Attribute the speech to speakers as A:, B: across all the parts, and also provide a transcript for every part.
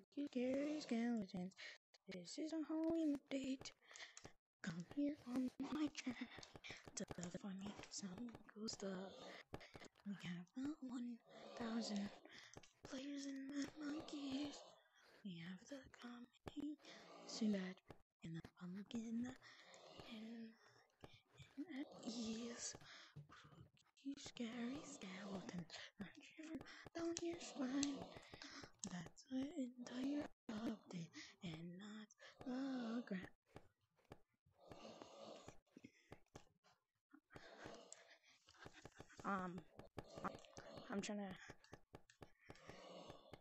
A: spooky, scary skeletons. This is a Halloween update. Come here on my channel to find me some cool stuff. We have the 1,000 players in the monkeys. We have the comedy Sinbad and the pumpkin and, and at ease. Spooky, scary skeleton. Shiver down your spine. That's the entire update and not the ground. Um, I'm trying to,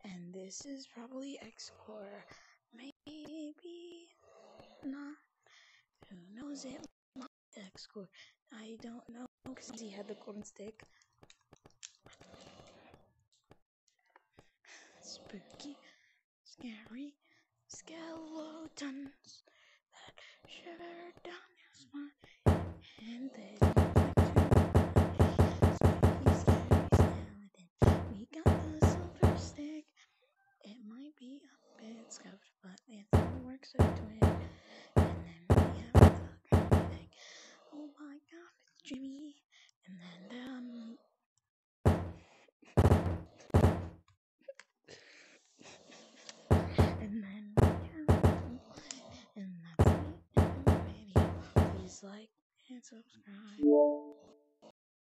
A: and this is probably X-Core, maybe not. Who knows? It X-Core. I don't know because he had the golden stick. Spooky, scary skeletons that shiver down your spine, and they look like spooky, scary. We got the silver stick. It might be a bit scuffed, but it still works out to Like and subscribe.